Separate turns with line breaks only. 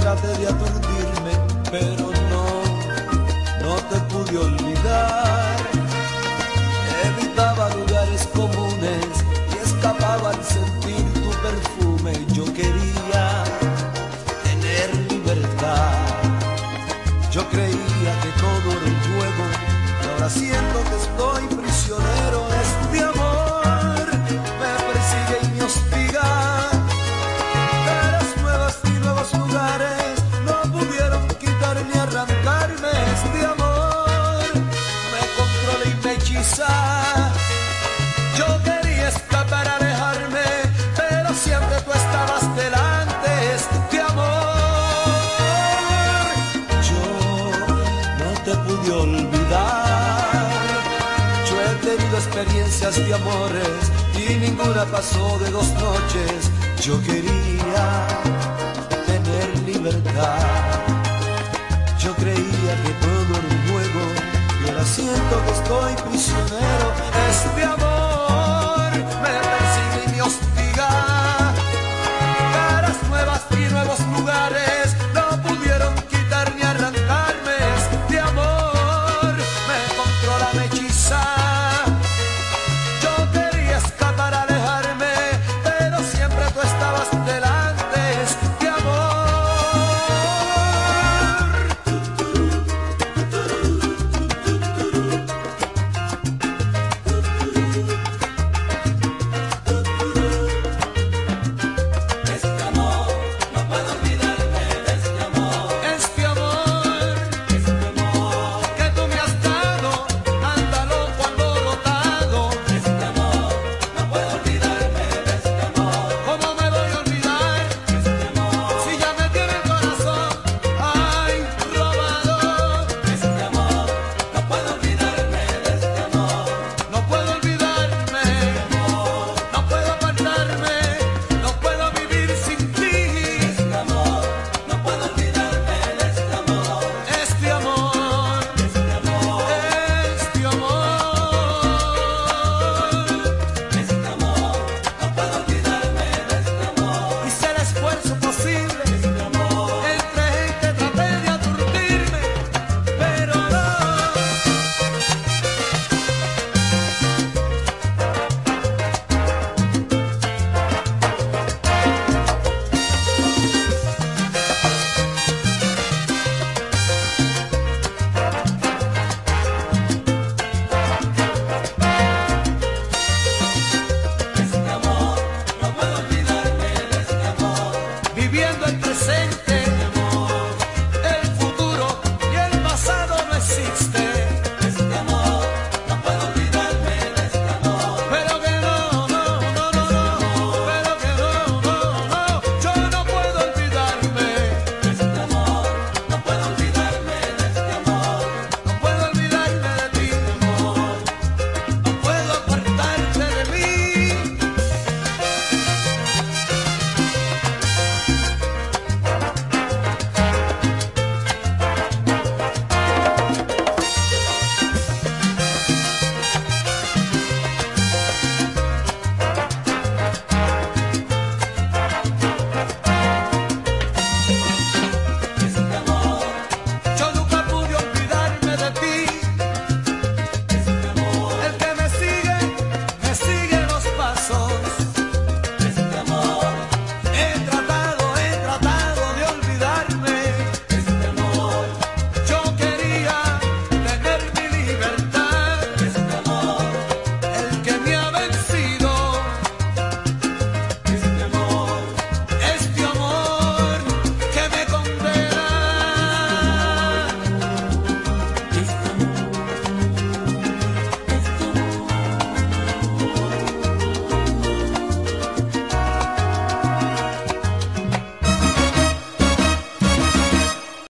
traté de aturdirme, pero no, no te pude olvidar. Evitaba lugares comunes y escapaba al sentir tu perfume. Yo quería tener libertad. Yo creía que todo era un juego y ahora siento que Yo quería escapar, alejarme, pero siempre tú estabas delante, este amor. Yo no te pude olvidar. Yo he tenido experiencias de amores y ninguna pasó de dos noches. Yo quería tener libertad. Yo creía estoy prisionero de este amor.